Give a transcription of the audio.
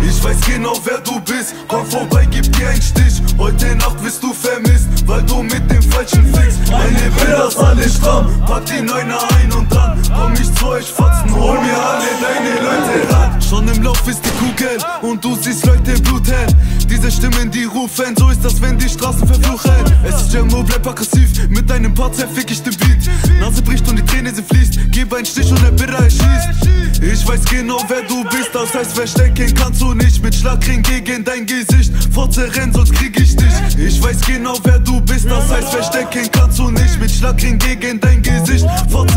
Ich weiß genau wer du bist, komm vorbei, gib dir einen Stich. Heute Nacht wirst du vermisst, weil du mit dem Falschen fickst Meine Bilder alle stramm, pack die Neuner ein und dann Komm ich zu euch Fotzen, hol mir alle deine Leute ran. Schon im Lauf ist die Kugel und du siehst Leute bluten Diese Stimmen die rufen, so ist das wenn die Straßen verfluchen. Es ist Jammo, bleib aggressiv, mit deinem Part zerfick ich den Beat. Nase bricht und die Träne sie fließt, gib einen Stich und der Birra erschießt Ich weiß genau wer du bist, das heißt verstecken kannst du nicht. Mit Schlagring gegen dein Gesicht, Fotze renn, sonst krieg ich dich. Ich weiß genau wer du bist, das heißt verstecken kannst du nicht. Mit Schlagring gegen dein Gesicht, Fotze